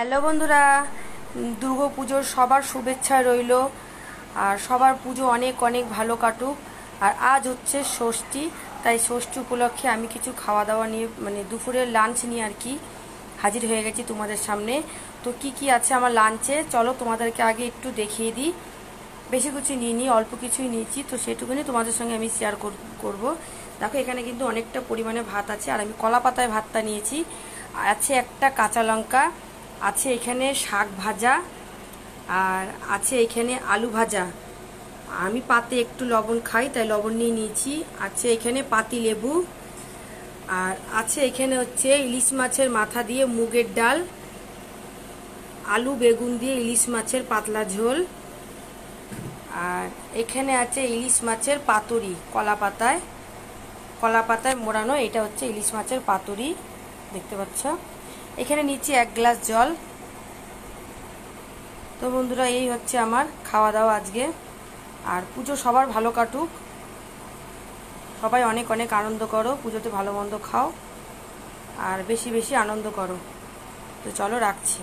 Hello বন্ধুরা দুর্গা পুজোর সবার শুভেচ্ছা রইল, আর সবার পুজো অনেক অনেক ভালো কাটুক, আর আজ হচ্ছে ষষ্ঠী, তাই ষষ্ঠী উপলক্ষে আমি কিছু খাওয়া দাওয়া নিয়ে মানে দুপুরের লাঞ্চ নিয়ে আর কি হাজির হয়ে গেছি তোমাদের সামনে। তো কি কি আছে আমার লাঞ্চে চলো তোমাদেরকে আগে একটু দেখিয়ে দিই। বেশি কিছু নিইনি, অল্প কিছুই নিয়েছি, তো সেটুকুনি তোমাদের সঙ্গে আমি শেয়ার করব। দেখো, এখানে কিন্তু অনেকটা পরিমাণে ভাত আছে, আর আমি কলা পাতায় ভাতটা নিয়েছি। আছে একটা কাঁচা লঙ্কা আছে এখানে শাক ভাজা আর আছে এখানে আলু ভাজা। আমি পাতে একটু লবণ খাই, তাই লবণ নিয়ে নিয়েছি। আছে এখানে পাতি লেবু আর আছে এখানে হচ্ছে ইলিশ মাছের মাথা দিয়ে মুগের ডাল, আলু বেগুন দিয়ে ইলিশ মাছের পাতলা ঝোল আর এখানে আছে ইলিশ মাছের পাতুরি কলা পাতায়। কলা পাতায় মোড়ানো, এটা হচ্ছে ইলিশ মাছের পাতুরি। দেখতে পাচ্ছ? এখানে নিচে এক গ্লাস জল। তো বন্ধুরা, এই হচ্ছে আমার খাওয়া দাওয়া আজকে। আর পুজো সবার ভালো কাটুক। সবাই অনেক অনেক আনন্দ করো, পুজোতে ভালো মন্দ খাও। আর বেশি বেশি আনন্দ করো। তো চলো রাখছি।